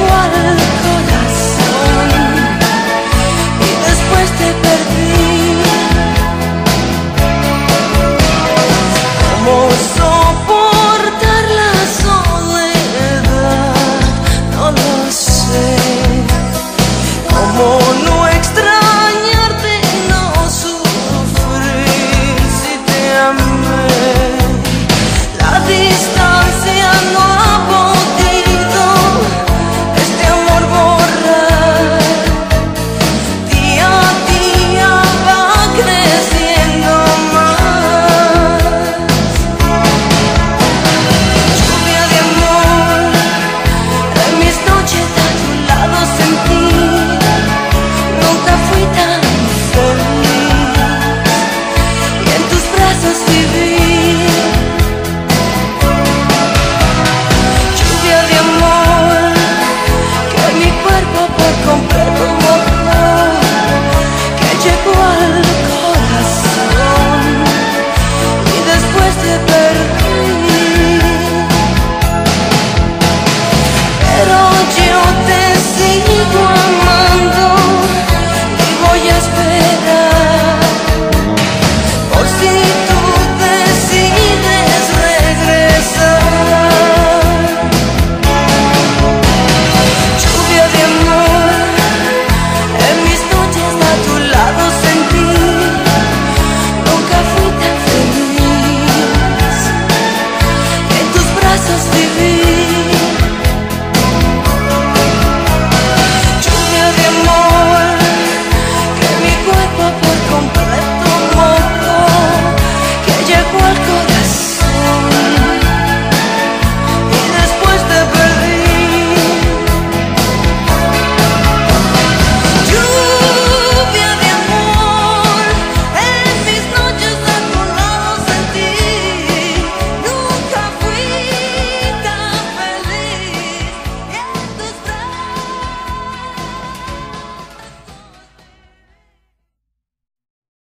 water.